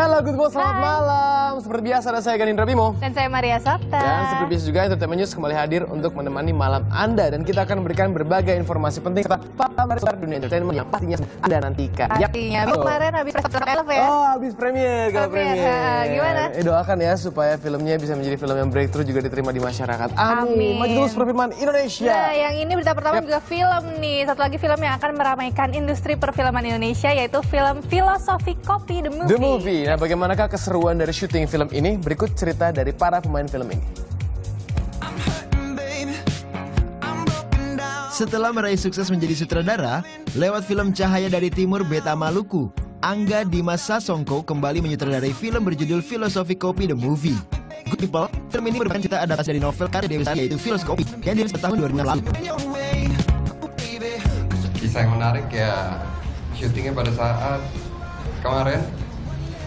Halo Good Morning, selamat Hai. malam. Seperti biasa ada saya Ganindra Bimo. Dan saya Maria Sabta. Dan seperti biasa juga Entertainment News kembali hadir untuk menemani malam Anda dan kita akan memberikan berbagai informasi penting serta fakta menarik dunia entertainment yang pastinya Anda nantikan. Yap. Pastinya. Halo. Kemarin habis Elf ya. Oh, habis premier, gak Premier, premier. gimana? Eh, doakan ya supaya filmnya bisa menjadi film yang breakthrough juga diterima di masyarakat. Amin. Amin. Maju terus perfilman Indonesia. Nah, yang ini berita pertama Yap. juga film nih. Satu lagi film yang akan meramaikan industri perfilman Indonesia yaitu film Filosofi Kopi The Movie. The Movie. Nah, bagaimanakah keseruan dari syuting film ini? Berikut cerita dari para pemain film ini. Setelah meraih sukses menjadi sutradara, lewat film Cahaya dari Timur Beta Maluku, Angga Dimas Sasongko kembali menyutradarai film berjudul Filosofi Kopi The Movie. Good People, film ini merupakan cerita adaptasi dari novel karya Dewi Sari yaitu Filosofi yang dirilis pada tahun 2006 lalu. kisah yang menarik ya syutingnya pada saat kemarin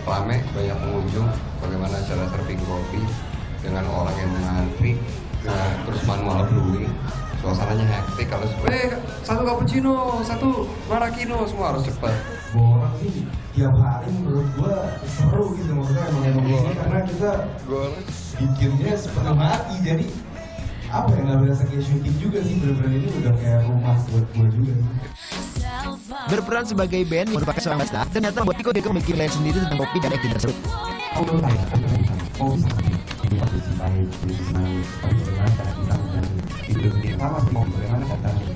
rame banyak pengunjung bagaimana cara serving kopi dengan orang yang mengantri. Nah, terus manual brewing. Suasananya hektik kalau eh satu cappuccino satu marakino semua harus cepat. Orang sih tiap hari menurut gua seru gitu maksudnya emang emang di sini karena kita bikinnya sepenuh hati jadi apa ya nggak berasa kayak syuting juga sih bener-bener ini udah kayak rumah buat gua juga sih. Berperan sebagai band yang merupakan seorang barista, ternyata membuat Iko Deko memiliki nilai sendiri tentang kopi dan acting tersebut. Oh, saya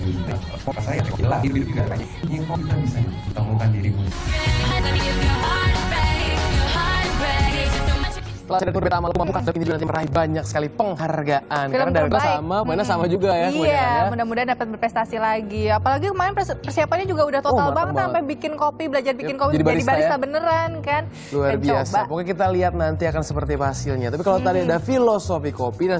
kita fokus saya jelas juga banyak kok bisa temukan dirimu Setelah saya Beta Maluku mampu film ini juga nanti meraih banyak sekali penghargaan. Film Karena dari sama, mainnya Hmm. sama juga ya. Iya, ya. mudah-mudahan dapat berprestasi lagi. Apalagi kemarin pers- persiapannya juga udah total Oh, banget banget. sampai bikin kopi, belajar bikin kopi, jadi jadi barista barista, ya. beneran kan. Luar Dan biasa. coba. Pokoknya kita lihat nanti akan seperti apa hasilnya. Tapi kalau tadi ada filosofi kopi dan